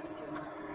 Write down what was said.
costume.